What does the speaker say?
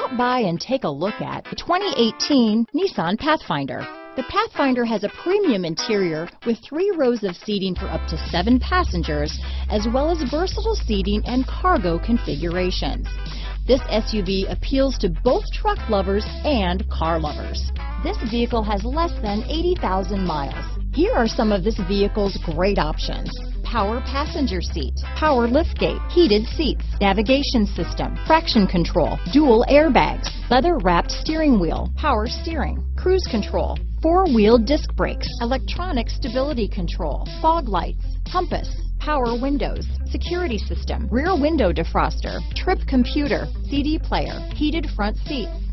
Stop by and take a look at the 2018 Nissan Pathfinder. The Pathfinder has a premium interior with three rows of seating for up to seven passengers, as well as versatile seating and cargo configurations. This SUV appeals to both truck lovers and car lovers. This vehicle has less than 80,000 miles. Here are some of this vehicle's great options power passenger seat, power liftgate, heated seats, navigation system, traction control, dual airbags, leather wrapped steering wheel, power steering, cruise control, four-wheel disc brakes, electronic stability control, fog lights, compass, power windows, security system, rear window defroster, trip computer, CD player, heated front seats.